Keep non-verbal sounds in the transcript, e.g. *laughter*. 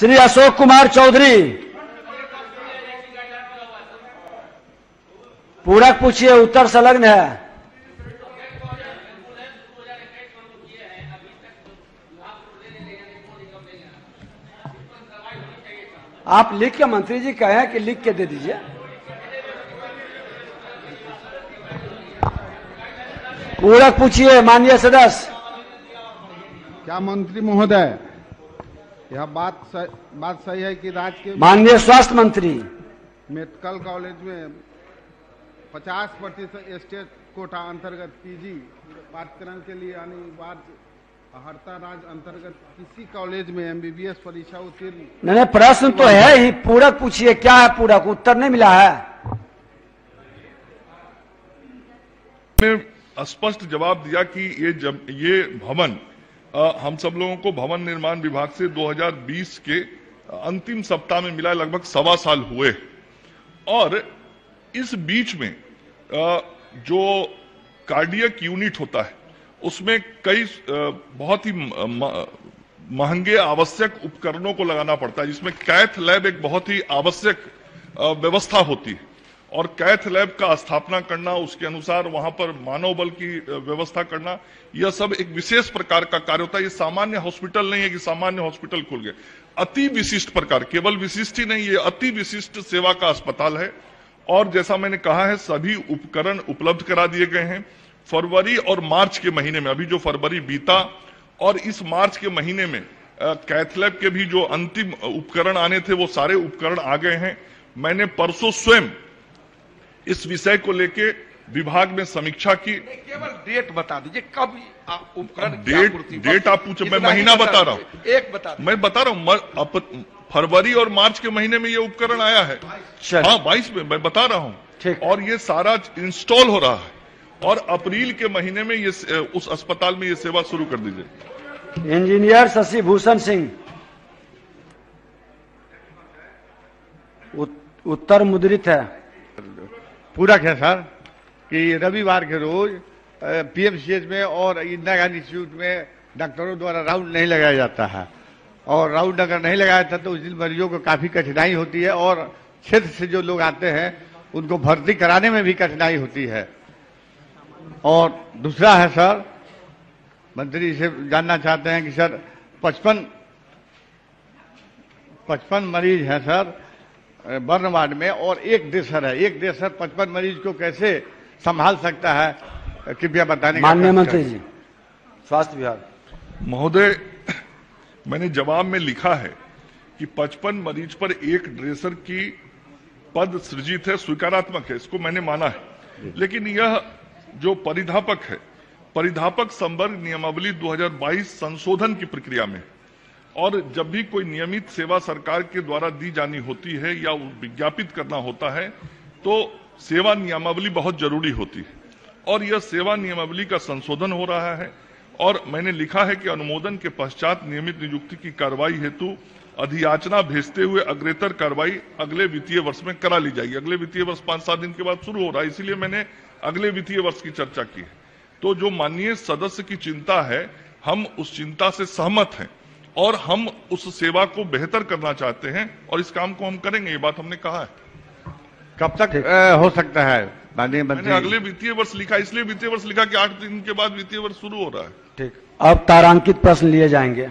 श्री अशोक कुमार चौधरी। पूरक पूछिए, उत्तर संलग्न है। आप लिख के मंत्री जी कहे कि लिख के दे दीजिए। पूरक पूछिए, माननीय सदस्य। क्या मंत्री महोदय? यह बात सही, बात सही है कि राज्य के माननीय स्वास्थ्य मंत्री। मेडिकल कॉलेज में 50 प्रतिशत स्टेट कोटा अंतर्गत पीजी पाठ्यक्रम के लिए अनिवार्य हड़ता राज्य अंतर्गत किसी कॉलेज में एमबीबीएस परीक्षा उत्तीर्ण नहीं नहीं प्रश्न तो है ही पूरक पूछिए क्या है पूरक उत्तर नहीं मिला है। स्पष्ट जवाब दिया कि ये जब ये भवन हम सब लोगों को भवन निर्माण विभाग से 2020 के अंतिम सप्ताह में मिला लगभग सवा साल हुए। और इस बीच में जो कार्डियक यूनिट होता है, उसमें कई बहुत ही महँगे आवश्यक उपकरणों को लगाना पड़ता है, जिसमें कैथ लैब एक बहुत ही आवश्यक व्यवस्था होती है। और कैथ लैब का स्थापना करना, उसके अनुसार वहाँ पर मानव बल की व्यवस्था करना, यह सब एक विशेष प्रकार का कार्य होता है। ये सामान्य हॉस्पिटल नहीं है कि सामान्य हॉस्पिटल खुल गए। अति विशिष्ट प्रकार, केवल विशिष्ट ही नहीं, ये अति विशिष्ट सेवा का अस्पताल है। और जैसा मैंने कहा है, सभी उपकरण उपलब्ध करा दिए गए हैं। फरवरी और मार्च के महीने में, अभी जो फरवरी बीता, और इस मार्च के महीने में कैथलैब के भी जो अंतिम उपकरण आने थे, वो सारे उपकरण आ गए हैं। मैंने परसों स्वयं इस विषय को लेके विभाग में समीक्षा की। केवल डेट बता दीजिए कब आप उपकरण डेट- डेट आप पूछो, मैं महीना बता रहा हूँ। एक बता मैं बता रहा हूँ फरवरी और मार्च के महीने में ये उपकरण आया है। हाँ बाईस में मैं बता रहा हूँ। और ये सारा इंस्टॉल हो रहा है। और अप्रैल के महीने में ये उस अस्पताल में ये सेवा शुरू कर दीजिए। इंजीनियर शशि भूषण सिंह उत्तर मुद्रित है। पूरक है सर कि रविवार के रोज पीएमसीएच में और इंदिरा गांधी इंस्टीट्यूट में डॉक्टरों द्वारा राउंड नहीं लगाया जाता है। और राउंड अगर नहीं लगाया जाता तो उस दिन मरीजों को काफ़ी कठिनाई होती है और क्षेत्र से जो लोग आते हैं, उनको भर्ती कराने में भी कठिनाई होती है। और दूसरा है, सर, मंत्री से जानना चाहते हैं कि, सर, पचपन पचपन मरीज़ हैं, सर बर्न वार्ड में और एक देशर है। एक देशर पचपन मरीज़ को कैसे संभाल सकता है कृपया बताने माननीय मंत्री जी। स्वास्थ्य विभाग। महोदय *clears throat* मैंने जवाब में लिखा है कि 55 मरीज़ पर एक ड्रेसर की पद सृजित है स्वीकारात्मक है इसको मैंने माना है। लेकिन यह जो परिधापक है परिधापक संवर्ग नियमावली 2022 संशोधन की प्रक्रिया में है। और जब भी कोई नियमित सेवा सरकार के द्वारा दी जानी होती है या विज्ञापित करना होता है तो सेवा नियमावली बहुत ज़रूरी होती है। और यह सेवा नियमावली का संशोधन हो रहा है और मैंने लिखा है कि अनुमोदन के पश्चात नियमित नियुक्ति की कार्रवाई हेतु अधियाचना भेजते हुए अग्रेतर कार्रवाई अगले वित्तीय वर्ष में करा ली जाएगी। अगले वित्तीय वर्ष पाँच सात दिन के बाद शुरू हो रहा है, इसीलिए मैंने अगले वित्तीय वर्ष की चर्चा की है। तो जो माननीय सदस्य की चिंता है, हम उस चिंता से सहमत हैं। और हम उस सेवा को बेहतर करना चाहते हैं और इस काम को हम करेंगे ये बात हमने कहा है। कब तक हो सकता है? मैंने अगले वित्तीय वर्ष लिखा इसलिए वित्तीय वर्ष लिखा कि आठ दिन के बाद वित्तीय वर्ष शुरू हो रहा है। ठीक। अब तारांकित प्रश्न लिए जाएँगे।